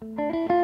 Música